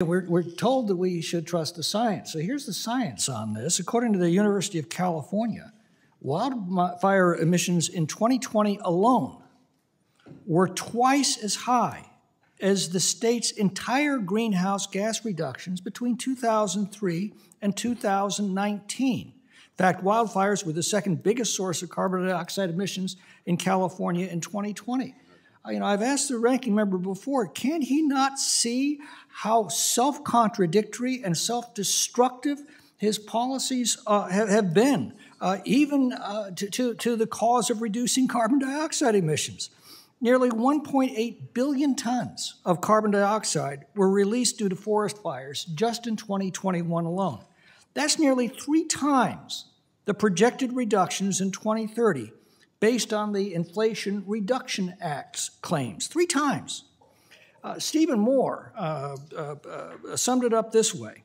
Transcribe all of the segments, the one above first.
We're, we're told that we should trust the science. So here's the science on this. According to the University of California, wildfire emissions in 2020 alone were twice as high as the state's entire greenhouse gas reductions between 2003 and 2019. In fact, wildfires were the second biggest source of carbon dioxide emissions in California in 2020 you know, I've asked the ranking member before, can he not see how self contradictory and self destructive his policies uh, have, have, been, uh, even uh, to, to, to the cause of reducing carbon dioxide emissions? Nearly 1.8 billion tons of carbon dioxide were released due to forest fires just in 2021 alone. That's nearly three times the projected reductions in 2030 based on the Inflation Reduction Act's claims, three times. Uh, Stephen Moore uh, uh, uh, summed it up this way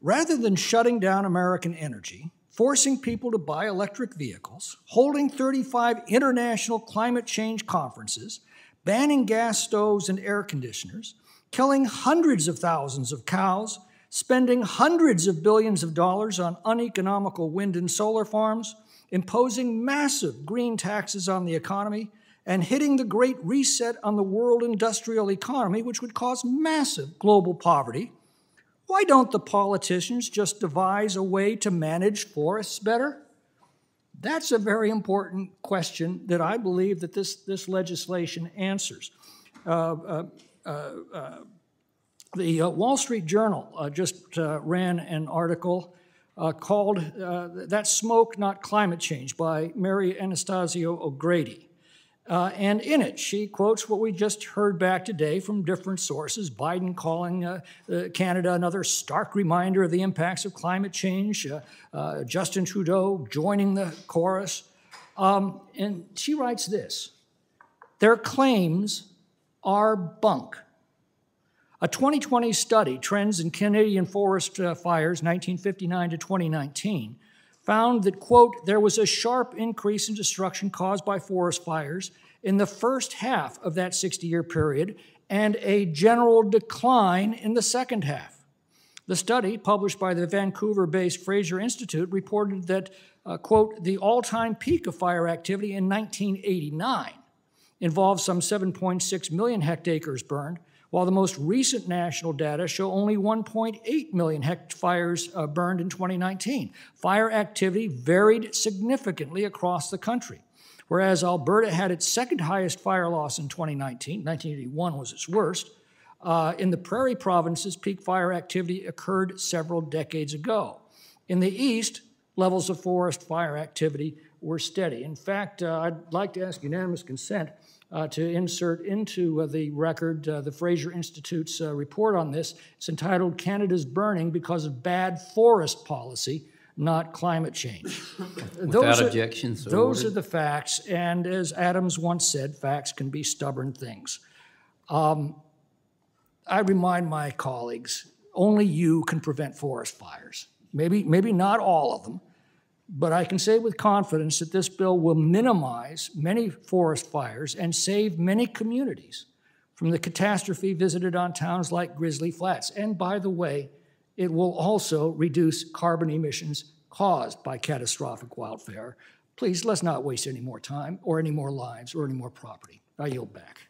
Rather than shutting down American energy, forcing people to buy electric vehicles, holding 35 international climate change conferences, banning gas stoves and air conditioners, killing hundreds of thousands of cows, spending hundreds of billions of dollars on uneconomical wind and solar farms, imposing massive green taxes on the economy, and hitting the Great Reset on the world industrial economy, which would cause massive global poverty, why don't the politicians just devise a way to manage forests better? That's a very important question that I believe that this, this legislation answers. Uh, uh, uh, uh the uh, Wall Street Journal uh, just ran an article uh, called uh, That Smoke, Not Climate Change by Mary Anastasia O'Grady. Uh, and in it, she quotes what we just heard back today from different sources Biden calling uh, uh, Canada another stark reminder of the impacts of climate change, uh, Justin Trudeau joining the chorus. Um, and she writes this Their claims are bunk. A 2020 study, Trends in Canadian Forest uh, Fires 1959 to 2019, found that, quote, there was a sharp increase in destruction caused by forest fires in the first half of that 60 year period and a general decline in the second half. The study, published by the Vancouver based Fraser Institute, reported that, uh, quote, the all time peak of fire activity in 1989 involved some 7.6 million hectares burned, while the most recent national data show only 1.8 million hect fires uh, burned in 2019. Fire activity varied significantly across the country. Whereas Alberta had its second highest fire loss in 2019, 1981 was its worst, uh, in the prairie provinces, peak fire activity occurred several decades ago. In the east, levels of forest fire activity were steady. In fact, uh, I'd like to ask unanimous consent to insert into uh, the record uh, the Fraser Institute's uh, report on this. It's entitled Canada's Burning Because of Bad Forest Policy, Not Climate Change. Without those objection, so Those are the facts, and as Adams once said, facts can be stubborn things. Um, I remind my colleagues only you can prevent forest fires. Maybe, maybe not all of them, but I can say with confidence that this bill will minimize many forest fires and save many communities from the catastrophe visited on towns like Grizzly Flats. And by the way, it will also reduce carbon emissions caused by catastrophic wildfire. Please, let's not waste any more time or any more lives or any more property. I yield back.